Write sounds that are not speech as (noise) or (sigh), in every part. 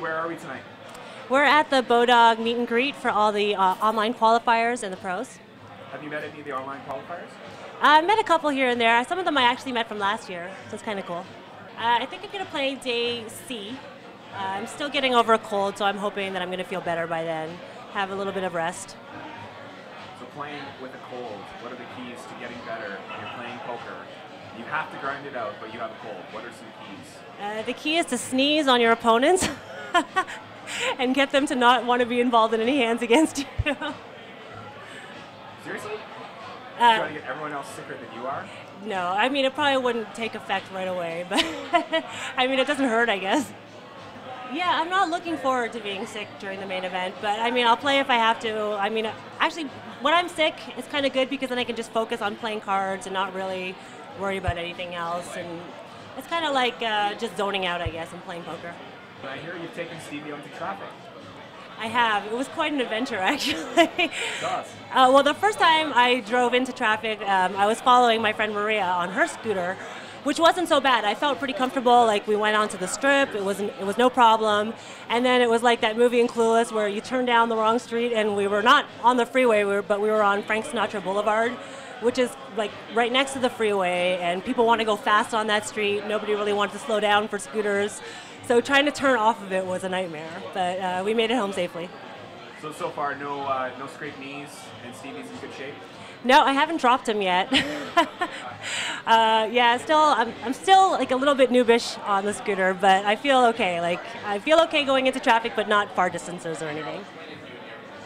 where are we tonight? We're at the Bodog meet and greet for all the uh, online qualifiers and the pros. Have you met any of the online qualifiers? I met a couple here and there. Some of them I actually met from last year, so it's kind of cool. Uh, I think I'm going to play day C. Uh, I'm still getting over a cold, so I'm hoping that I'm going to feel better by then. Have a little bit of rest. So playing with a cold, what are the keys to getting better when you're playing poker? You have to grind it out, but you have a cold. What are some keys? Uh, the key is to sneeze on your opponents (laughs) (laughs) and get them to not want to be involved in any hands against you. (laughs) Seriously? Uh, Trying to get everyone else sicker than you are? no, I mean, it probably wouldn't take effect right away, (laughs) but I mean, it doesn't hurt, I guess. Yeah, I'm not looking forward to being sick during the main event, but I mean, I'll play if I have to. I mean, actually, when I'm sick, it's kind of good because then I can just focus on playing cards and not really worry about anything else. And it's kind of like uh, just zoning out, I guess, and playing poker. I hear you've taken Stevie out into traffic. I have. It was quite an adventure, (laughs) actually. Does. Uh, well, the first time I drove into traffic, um, I was following my friend Maria on her scooter, which wasn't so bad. I felt pretty comfortable. Like we went onto the strip, it wasn't, it was no problem. And then it was like that movie in Clueless where you turn down the wrong street, and we were not on the freeway, we were, but we were on Frank Sinatra Boulevard, which is like right next to the freeway, and people want to go fast on that street. Nobody really wanted to slow down for scooters. So trying to turn off of it was a nightmare, but uh, we made it home safely. So so far, no uh, no scraped knees, and Stevie's in good shape. No, I haven't dropped him yet. (laughs) uh, yeah, still, I'm, I'm still like a little bit noobish on the scooter, but I feel okay. Like I feel okay going into traffic, but not far distances or anything.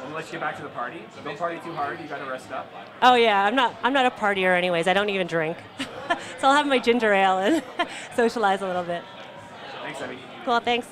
Well, let's get back to the party. Don't party too hard. You got to rest up. Oh yeah, I'm not, I'm not a partier anyways. I don't even drink, (laughs) so I'll have my ginger ale and (laughs) socialize a little bit. Thanks, Abby. Cool, thanks.